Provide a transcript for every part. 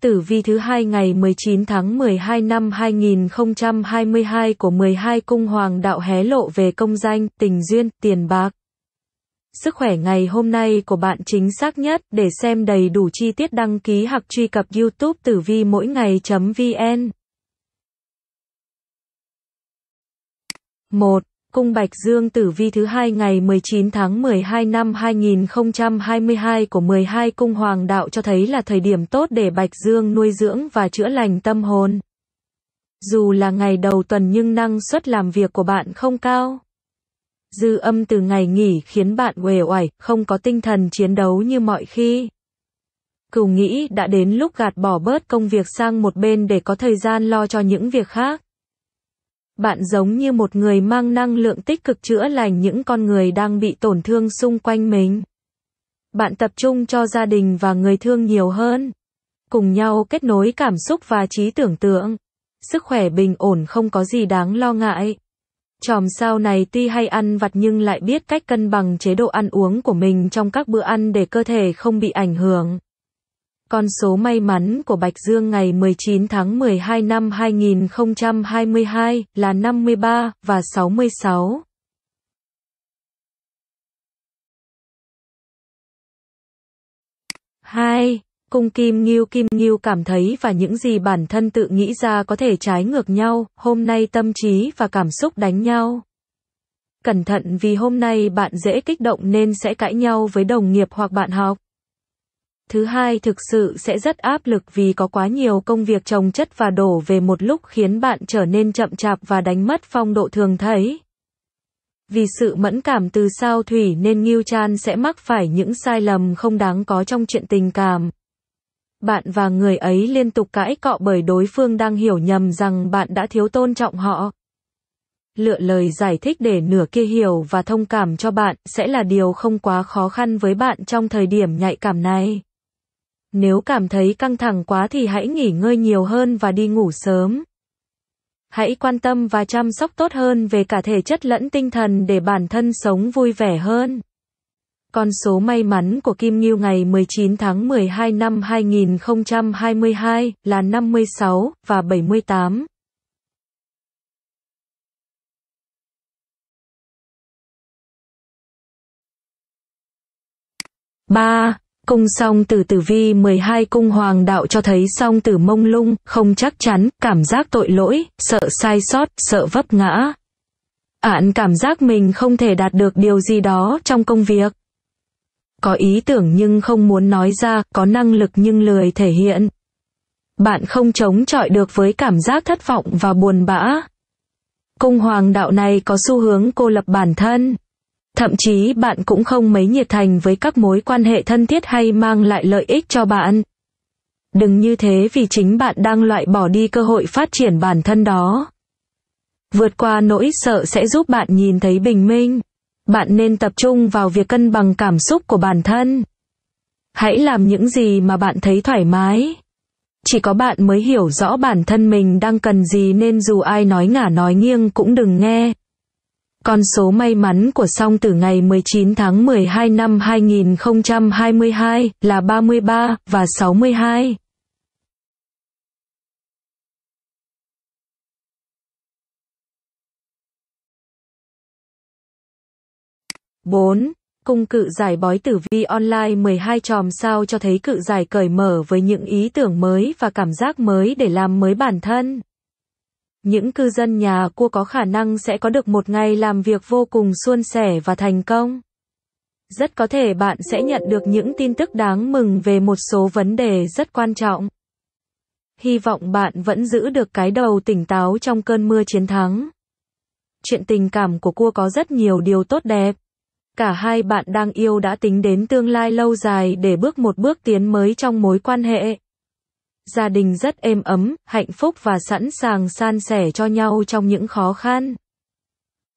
Tử vi thứ hai ngày 19 tháng 12 năm 2022 của 12 cung hoàng đạo hé lộ về công danh, tình duyên, tiền bạc. Sức khỏe ngày hôm nay của bạn chính xác nhất, để xem đầy đủ chi tiết đăng ký hoặc truy cập YouTube Tử vi mỗi ngày.vn. 1. Cung Bạch Dương tử vi thứ hai ngày 19 tháng 12 năm 2022 của 12 cung hoàng đạo cho thấy là thời điểm tốt để Bạch Dương nuôi dưỡng và chữa lành tâm hồn. Dù là ngày đầu tuần nhưng năng suất làm việc của bạn không cao. Dư âm từ ngày nghỉ khiến bạn uể oải, không có tinh thần chiến đấu như mọi khi. Cửu nghĩ đã đến lúc gạt bỏ bớt công việc sang một bên để có thời gian lo cho những việc khác. Bạn giống như một người mang năng lượng tích cực chữa lành những con người đang bị tổn thương xung quanh mình. Bạn tập trung cho gia đình và người thương nhiều hơn. Cùng nhau kết nối cảm xúc và trí tưởng tượng. Sức khỏe bình ổn không có gì đáng lo ngại. Chòm sao này tuy hay ăn vặt nhưng lại biết cách cân bằng chế độ ăn uống của mình trong các bữa ăn để cơ thể không bị ảnh hưởng. Con số may mắn của Bạch Dương ngày 19 tháng 12 năm 2022 là 53 và 66. Hai, Cung Kim ngưu Kim ngưu cảm thấy và những gì bản thân tự nghĩ ra có thể trái ngược nhau, hôm nay tâm trí và cảm xúc đánh nhau. Cẩn thận vì hôm nay bạn dễ kích động nên sẽ cãi nhau với đồng nghiệp hoặc bạn học. Thứ hai, thực sự sẽ rất áp lực vì có quá nhiều công việc trồng chất và đổ về một lúc khiến bạn trở nên chậm chạp và đánh mất phong độ thường thấy. Vì sự mẫn cảm từ sao thủy nên Ngưu Chan sẽ mắc phải những sai lầm không đáng có trong chuyện tình cảm. Bạn và người ấy liên tục cãi cọ bởi đối phương đang hiểu nhầm rằng bạn đã thiếu tôn trọng họ. Lựa lời giải thích để nửa kia hiểu và thông cảm cho bạn sẽ là điều không quá khó khăn với bạn trong thời điểm nhạy cảm này. Nếu cảm thấy căng thẳng quá thì hãy nghỉ ngơi nhiều hơn và đi ngủ sớm. Hãy quan tâm và chăm sóc tốt hơn về cả thể chất lẫn tinh thần để bản thân sống vui vẻ hơn. Con số may mắn của Kim Ngưu ngày 19 tháng 12 năm 2022 là 56 và 78. Ba, Cung song tử tử vi 12 cung hoàng đạo cho thấy song tử mông lung, không chắc chắn, cảm giác tội lỗi, sợ sai sót, sợ vấp ngã. Ản cảm giác mình không thể đạt được điều gì đó trong công việc. Có ý tưởng nhưng không muốn nói ra, có năng lực nhưng lười thể hiện. Bạn không chống chọi được với cảm giác thất vọng và buồn bã. Cung hoàng đạo này có xu hướng cô lập bản thân. Thậm chí bạn cũng không mấy nhiệt thành với các mối quan hệ thân thiết hay mang lại lợi ích cho bạn. Đừng như thế vì chính bạn đang loại bỏ đi cơ hội phát triển bản thân đó. Vượt qua nỗi sợ sẽ giúp bạn nhìn thấy bình minh. Bạn nên tập trung vào việc cân bằng cảm xúc của bản thân. Hãy làm những gì mà bạn thấy thoải mái. Chỉ có bạn mới hiểu rõ bản thân mình đang cần gì nên dù ai nói ngả nói nghiêng cũng đừng nghe. Con số may mắn của song tử ngày 19 tháng 12 năm 2022 là 33 và 62. Bốn, Cung cự giải bói tử vi online 12 chòm sao cho thấy cự giải cởi mở với những ý tưởng mới và cảm giác mới để làm mới bản thân. Những cư dân nhà cua có khả năng sẽ có được một ngày làm việc vô cùng suôn sẻ và thành công. Rất có thể bạn sẽ nhận được những tin tức đáng mừng về một số vấn đề rất quan trọng. Hy vọng bạn vẫn giữ được cái đầu tỉnh táo trong cơn mưa chiến thắng. Chuyện tình cảm của cua có rất nhiều điều tốt đẹp. Cả hai bạn đang yêu đã tính đến tương lai lâu dài để bước một bước tiến mới trong mối quan hệ gia đình rất êm ấm, hạnh phúc và sẵn sàng san sẻ cho nhau trong những khó khăn.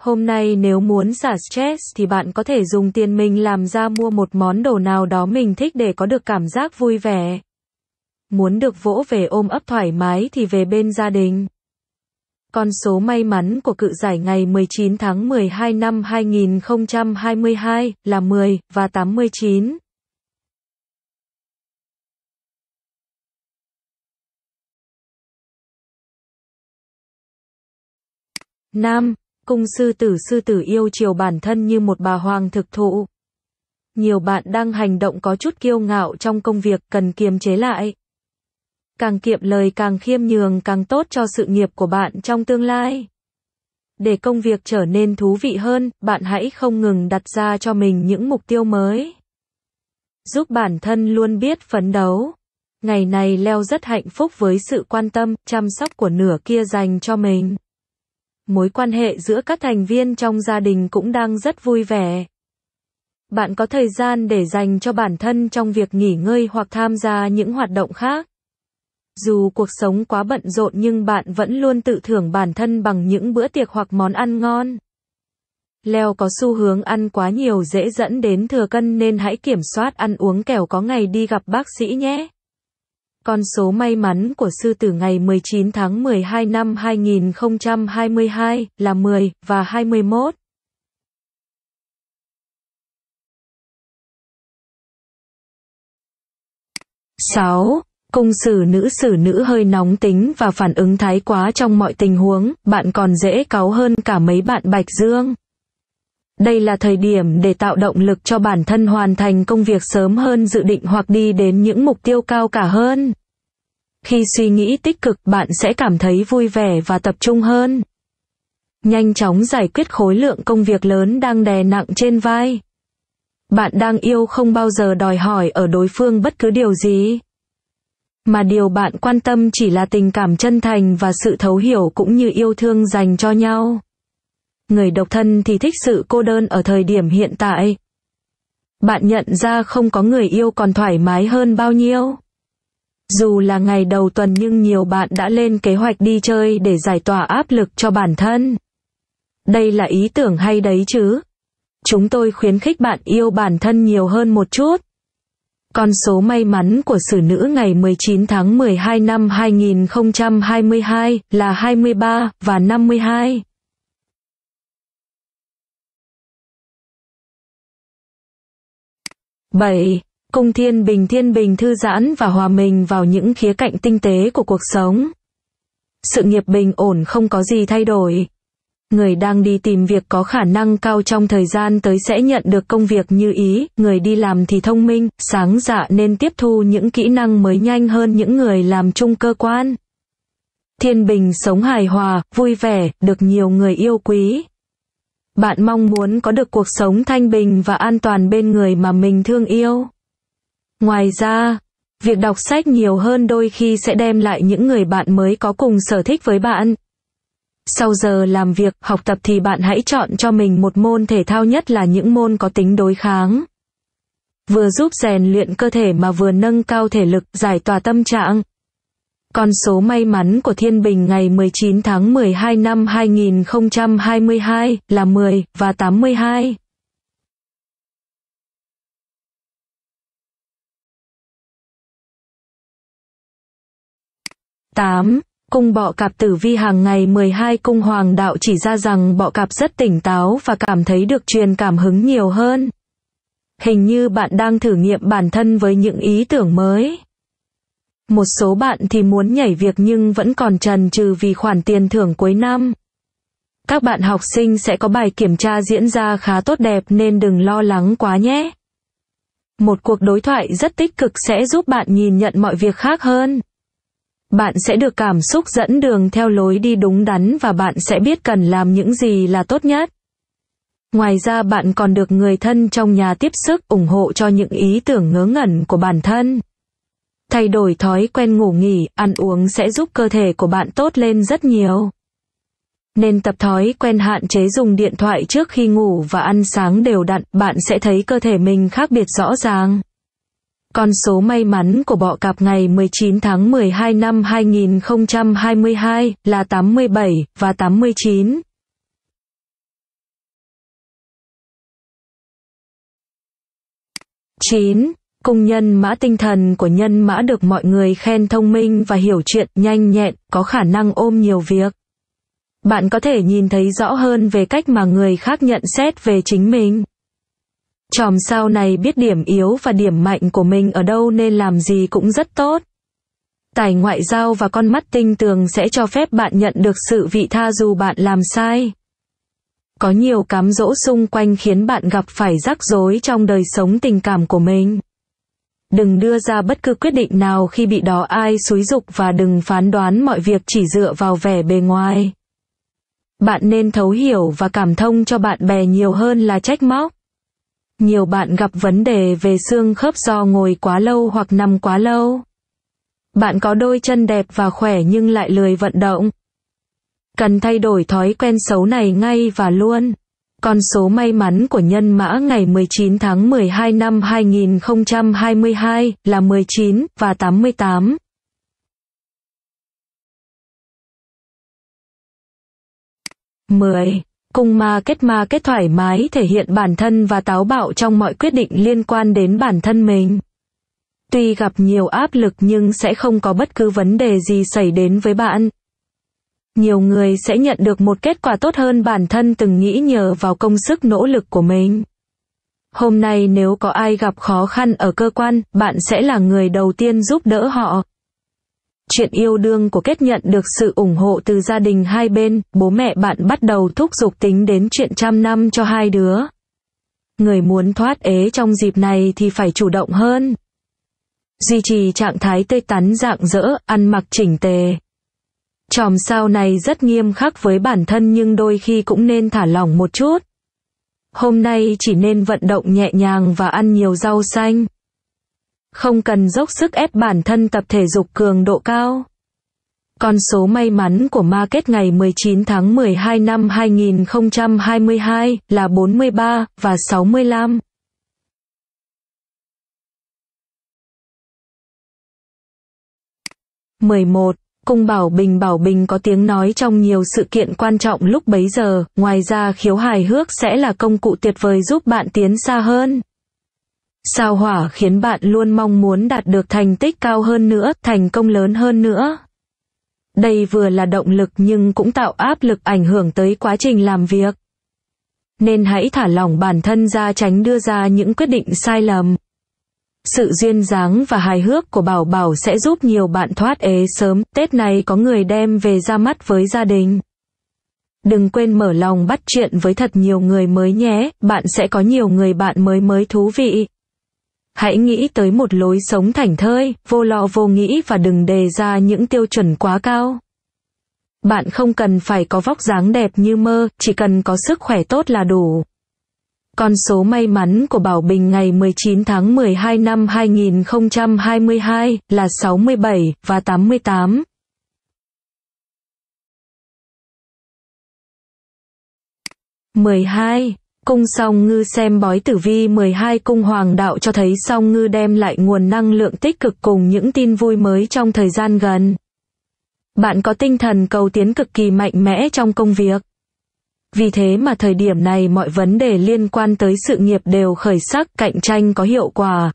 Hôm nay nếu muốn xả stress thì bạn có thể dùng tiền mình làm ra mua một món đồ nào đó mình thích để có được cảm giác vui vẻ. Muốn được vỗ về ôm ấp thoải mái thì về bên gia đình. Con số may mắn của cự giải ngày 19 tháng 12 năm 2022 là 10 và 89. Nam, cung sư tử sư tử yêu chiều bản thân như một bà hoàng thực thụ. Nhiều bạn đang hành động có chút kiêu ngạo trong công việc cần kiềm chế lại. Càng kiệm lời càng khiêm nhường càng tốt cho sự nghiệp của bạn trong tương lai. Để công việc trở nên thú vị hơn, bạn hãy không ngừng đặt ra cho mình những mục tiêu mới. Giúp bản thân luôn biết phấn đấu. Ngày này Leo rất hạnh phúc với sự quan tâm, chăm sóc của nửa kia dành cho mình. Mối quan hệ giữa các thành viên trong gia đình cũng đang rất vui vẻ. Bạn có thời gian để dành cho bản thân trong việc nghỉ ngơi hoặc tham gia những hoạt động khác. Dù cuộc sống quá bận rộn nhưng bạn vẫn luôn tự thưởng bản thân bằng những bữa tiệc hoặc món ăn ngon. Leo có xu hướng ăn quá nhiều dễ dẫn đến thừa cân nên hãy kiểm soát ăn uống kẻo có ngày đi gặp bác sĩ nhé. Con số may mắn của sư tử ngày 19 tháng 12 năm 2022 là 10 và 21. Sáu, Cung sử nữ sử nữ hơi nóng tính và phản ứng thái quá trong mọi tình huống, bạn còn dễ cáu hơn cả mấy bạn Bạch Dương. Đây là thời điểm để tạo động lực cho bản thân hoàn thành công việc sớm hơn, dự định hoặc đi đến những mục tiêu cao cả hơn. Khi suy nghĩ tích cực, bạn sẽ cảm thấy vui vẻ và tập trung hơn. Nhanh chóng giải quyết khối lượng công việc lớn đang đè nặng trên vai. Bạn đang yêu không bao giờ đòi hỏi ở đối phương bất cứ điều gì. Mà điều bạn quan tâm chỉ là tình cảm chân thành và sự thấu hiểu cũng như yêu thương dành cho nhau. Người độc thân thì thích sự cô đơn ở thời điểm hiện tại. Bạn nhận ra không có người yêu còn thoải mái hơn bao nhiêu. Dù là ngày đầu tuần nhưng nhiều bạn đã lên kế hoạch đi chơi để giải tỏa áp lực cho bản thân. Đây là ý tưởng hay đấy chứ. Chúng tôi khuyến khích bạn yêu bản thân nhiều hơn một chút. Con số may mắn của xử nữ ngày 19 tháng 12 năm 2022 là 23 và 52. Bảy, Cung thiên bình thiên bình thư giãn và hòa mình vào những khía cạnh tinh tế của cuộc sống. Sự nghiệp bình ổn không có gì thay đổi. Người đang đi tìm việc có khả năng cao trong thời gian tới sẽ nhận được công việc như ý, người đi làm thì thông minh, sáng dạ nên tiếp thu những kỹ năng mới nhanh hơn những người làm chung cơ quan. Thiên bình sống hài hòa, vui vẻ, được nhiều người yêu quý. Bạn mong muốn có được cuộc sống thanh bình và an toàn bên người mà mình thương yêu. Ngoài ra, việc đọc sách nhiều hơn đôi khi sẽ đem lại những người bạn mới có cùng sở thích với bạn. Sau giờ làm việc, học tập thì bạn hãy chọn cho mình một môn thể thao nhất là những môn có tính đối kháng. Vừa giúp rèn luyện cơ thể mà vừa nâng cao thể lực, giải tỏa tâm trạng. Con số may mắn của Thiên Bình ngày 19 tháng 12 năm 2022 là 10 và 82. tám, Cung bọ cạp tử vi hàng ngày 12 cung hoàng đạo chỉ ra rằng bọ cạp rất tỉnh táo và cảm thấy được truyền cảm hứng nhiều hơn. Hình như bạn đang thử nghiệm bản thân với những ý tưởng mới. Một số bạn thì muốn nhảy việc nhưng vẫn còn trần trừ vì khoản tiền thưởng cuối năm. Các bạn học sinh sẽ có bài kiểm tra diễn ra khá tốt đẹp nên đừng lo lắng quá nhé. Một cuộc đối thoại rất tích cực sẽ giúp bạn nhìn nhận mọi việc khác hơn. Bạn sẽ được cảm xúc dẫn đường theo lối đi đúng đắn và bạn sẽ biết cần làm những gì là tốt nhất. Ngoài ra, bạn còn được người thân trong nhà tiếp sức ủng hộ cho những ý tưởng ngớ ngẩn của bản thân. Thay đổi thói quen ngủ nghỉ, ăn uống sẽ giúp cơ thể của bạn tốt lên rất nhiều. Nên tập thói quen hạn chế dùng điện thoại trước khi ngủ và ăn sáng đều đặn, bạn sẽ thấy cơ thể mình khác biệt rõ ràng. Con số may mắn của bọ cạp ngày 19 tháng 12 năm 2022 là 87 và 89. Chín, Cung nhân mã tinh thần của nhân mã được mọi người khen thông minh và hiểu chuyện, nhanh nhẹn, có khả năng ôm nhiều việc. Bạn có thể nhìn thấy rõ hơn về cách mà người khác nhận xét về chính mình. Chòm sao này biết điểm yếu và điểm mạnh của mình ở đâu nên làm gì cũng rất tốt. Tài ngoại giao và con mắt tinh tường sẽ cho phép bạn nhận được sự vị tha dù bạn làm sai. Có nhiều cám dỗ xung quanh khiến bạn gặp phải rắc rối trong đời sống tình cảm của mình. Đừng đưa ra bất cứ quyết định nào khi bị đó ai xúi dục và đừng phán đoán mọi việc chỉ dựa vào vẻ bề ngoài. Bạn nên thấu hiểu và cảm thông cho bạn bè nhiều hơn là trách móc. Nhiều bạn gặp vấn đề về xương khớp do ngồi quá lâu hoặc nằm quá lâu. Bạn có đôi chân đẹp và khỏe nhưng lại lười vận động. Cần thay đổi thói quen xấu này ngay và luôn. Con số may mắn của nhân mã ngày 19 tháng 12 năm 2022 là 19 và 88. Mười Cung ma kết ma kết thoải mái thể hiện bản thân và táo bạo trong mọi quyết định liên quan đến bản thân mình. Tuy gặp nhiều áp lực nhưng sẽ không có bất cứ vấn đề gì xảy đến với bạn. Nhiều người sẽ nhận được một kết quả tốt hơn bản thân từng nghĩ nhờ vào công sức nỗ lực của mình. Hôm nay nếu có ai gặp khó khăn ở cơ quan, bạn sẽ là người đầu tiên giúp đỡ họ. Chuyện yêu đương của kết nhận được sự ủng hộ từ gia đình hai bên, bố mẹ bạn bắt đầu thúc giục tính đến chuyện trăm năm cho hai đứa. Người muốn thoát ế trong dịp này thì phải chủ động hơn. Duy trì trạng thái tươi tắn dạng dỡ, ăn mặc chỉnh tề. Chòm sao này rất nghiêm khắc với bản thân nhưng đôi khi cũng nên thả lỏng một chút. Hôm nay chỉ nên vận động nhẹ nhàng và ăn nhiều rau xanh. Không cần dốc sức ép bản thân tập thể dục cường độ cao. Con số may mắn của market ngày 19 tháng 12 năm 2022 là 43 và 65. mười một Cung Bảo Bình Bảo Bình có tiếng nói trong nhiều sự kiện quan trọng lúc bấy giờ, ngoài ra khiếu hài hước sẽ là công cụ tuyệt vời giúp bạn tiến xa hơn. Sao hỏa khiến bạn luôn mong muốn đạt được thành tích cao hơn nữa, thành công lớn hơn nữa. Đây vừa là động lực nhưng cũng tạo áp lực ảnh hưởng tới quá trình làm việc. Nên hãy thả lỏng bản thân ra tránh đưa ra những quyết định sai lầm. Sự duyên dáng và hài hước của Bảo Bảo sẽ giúp nhiều bạn thoát ế sớm, Tết này có người đem về ra mắt với gia đình. Đừng quên mở lòng bắt chuyện với thật nhiều người mới nhé, bạn sẽ có nhiều người bạn mới mới thú vị. Hãy nghĩ tới một lối sống thảnh thơi, vô lo vô nghĩ và đừng đề ra những tiêu chuẩn quá cao. Bạn không cần phải có vóc dáng đẹp như mơ, chỉ cần có sức khỏe tốt là đủ. Con số may mắn của Bảo Bình ngày 19 tháng 12 năm 2022 là 67 và 88. mười hai Cung song ngư xem bói tử vi 12 cung hoàng đạo cho thấy song ngư đem lại nguồn năng lượng tích cực cùng những tin vui mới trong thời gian gần. Bạn có tinh thần cầu tiến cực kỳ mạnh mẽ trong công việc. Vì thế mà thời điểm này mọi vấn đề liên quan tới sự nghiệp đều khởi sắc, cạnh tranh có hiệu quả.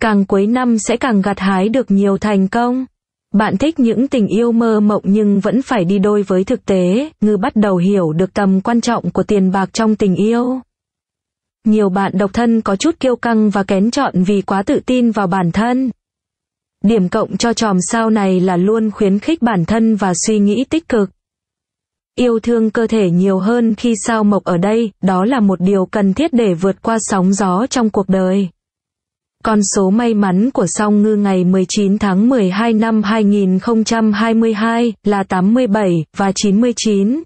Càng cuối năm sẽ càng gặt hái được nhiều thành công. Bạn thích những tình yêu mơ mộng nhưng vẫn phải đi đôi với thực tế, ngư bắt đầu hiểu được tầm quan trọng của tiền bạc trong tình yêu. Nhiều bạn độc thân có chút kiêu căng và kén chọn vì quá tự tin vào bản thân. Điểm cộng cho tròm sao này là luôn khuyến khích bản thân và suy nghĩ tích cực. Yêu thương cơ thể nhiều hơn khi sao mộc ở đây, đó là một điều cần thiết để vượt qua sóng gió trong cuộc đời. Con số may mắn của song ngư ngày 19 tháng 12 năm 2022 là 87 và 99.